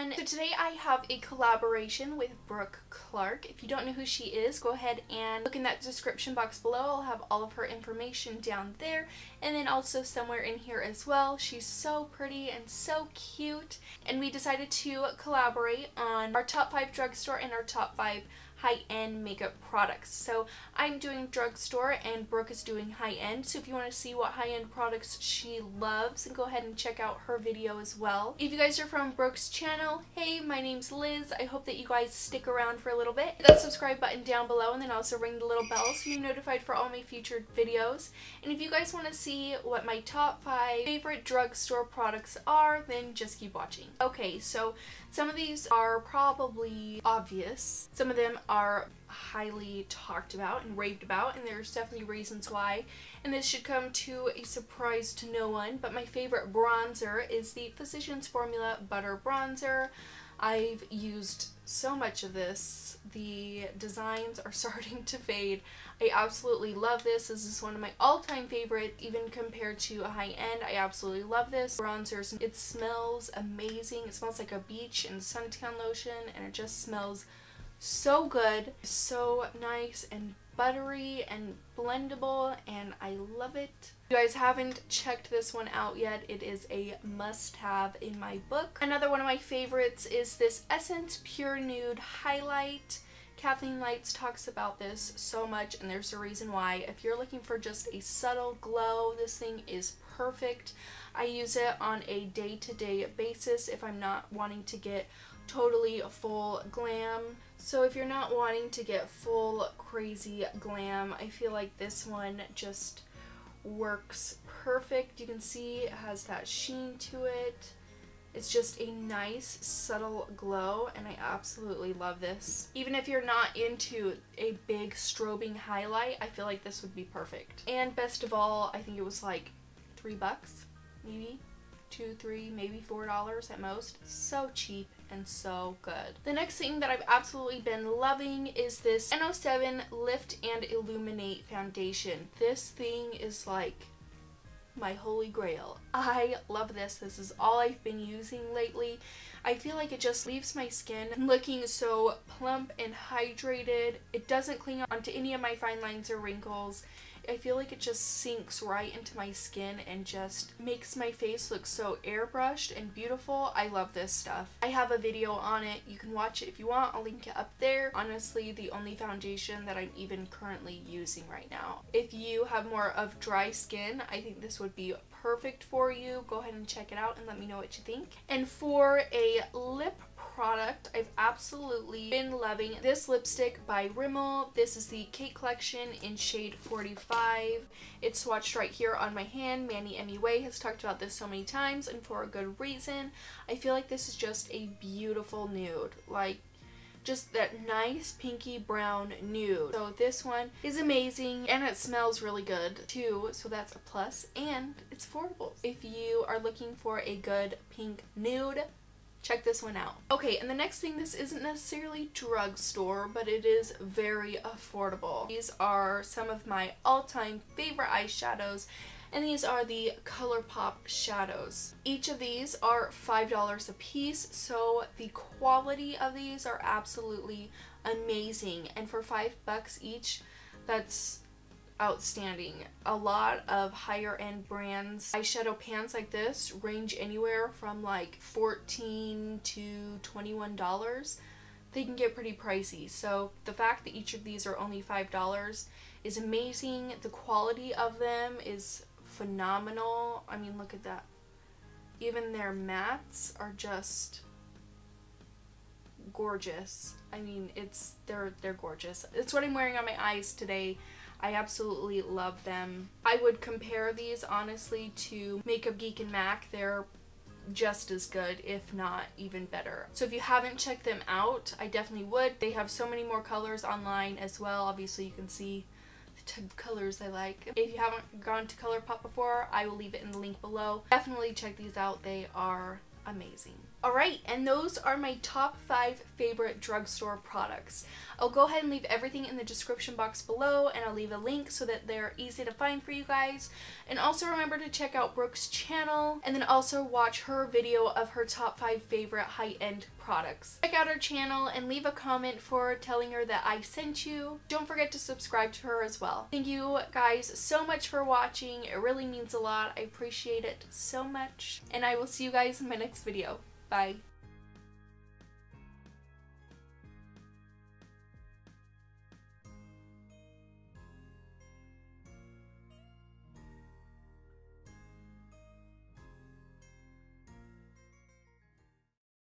So today I have a collaboration with Brooke Clark. If you don't know who she is, go ahead and look in that description box below. I'll have all of her information down there and then also somewhere in here as well. She's so pretty and so cute and we decided to collaborate on our top 5 drugstore and our top 5 high-end makeup products. So I'm doing drugstore and Brooke is doing high-end. So if you want to see what high-end products she loves, go ahead and check out her video as well. If you guys are from Brooke's channel, hey, my name's Liz. I hope that you guys stick around for a little bit. Hit that subscribe button down below and then also ring the little bell so you're notified for all my future videos. And if you guys want to see what my top 5 favorite drugstore products are, then just keep watching. Okay, so some of these are probably obvious. Some of them are highly talked about and raved about and there's definitely reasons why and this should come to a surprise to no one but my favorite bronzer is the Physicians Formula Butter Bronzer. I've used so much of this. The designs are starting to fade. I absolutely love this. This is one of my all-time favorites, even compared to a high-end. I absolutely love this. Bronzers. It smells amazing. It smells like a beach and suntan lotion and it just smells so good, so nice and buttery and blendable and I love it. If you guys haven't checked this one out yet, it is a must-have in my book. Another one of my favorites is this Essence Pure Nude Highlight. Kathleen Lights talks about this so much and there's a reason why. If you're looking for just a subtle glow, this thing is perfect. I use it on a day-to-day -day basis if I'm not wanting to get totally full glam. So if you're not wanting to get full crazy glam, I feel like this one just works perfect. You can see it has that sheen to it. It's just a nice subtle glow and I absolutely love this. Even if you're not into a big strobing highlight, I feel like this would be perfect. And best of all, I think it was like three bucks, maybe two, three, maybe four dollars at most. So cheap and so good. The next thing that I've absolutely been loving is this No7 Lift and Luminate Foundation. This thing is like my holy grail. I love this. This is all I've been using lately. I feel like it just leaves my skin looking so plump and hydrated. It doesn't cling onto any of my fine lines or wrinkles. I feel like it just sinks right into my skin and just makes my face look so airbrushed and beautiful. I love this stuff. I have a video on it. You can watch it if you want. I'll link it up there. Honestly, the only foundation that I'm even currently using right now. If you have more of dry skin, I think this would be perfect for you. Go ahead and check it out and let me know what you think. And for a lip product I've absolutely been loving. This lipstick by Rimmel. This is the Kate Collection in shade 45. It's swatched right here on my hand. Manny MUA has talked about this so many times and for a good reason. I feel like this is just a beautiful nude. Like just that nice pinky brown nude. So this one is amazing and it smells really good too, so that's a plus and it's affordable. If you are looking for a good pink nude, check this one out. Okay, and the next thing, this isn't necessarily drugstore, but it is very affordable. These are some of my all-time favorite eyeshadows, and these are the ColourPop shadows. Each of these are $5 a piece, so the quality of these are absolutely amazing. And for 5 bucks each, that's outstanding. A lot of higher end brands eyeshadow pans like this range anywhere from like 14 to $21. They can get pretty pricey. So the fact that each of these are only $5 is amazing. The quality of them is phenomenal. I mean, look at that. Even their mattes are just gorgeous. I mean, it's they're they're gorgeous. It's what I'm wearing on my eyes today. I absolutely love them. I would compare these honestly to Makeup Geek and MAC. They're just as good, if not even better. So if you haven't checked them out, I definitely would. They have so many more colors online as well. Obviously you can see colors I like. If you haven't gone to ColourPop before, I will leave it in the link below. Definitely check these out. They are amazing. Alright, and those are my top 5 favorite drugstore products. I'll go ahead and leave everything in the description box below and I'll leave a link so that they're easy to find for you guys. And also remember to check out Brooke's channel and then also watch her video of her top 5 favorite high-end products. Check out her channel and leave a comment for telling her that I sent you. Don't forget to subscribe to her as well. Thank you guys so much for watching. It really means a lot. I appreciate it so much. And I will see you guys in my next video. Bye.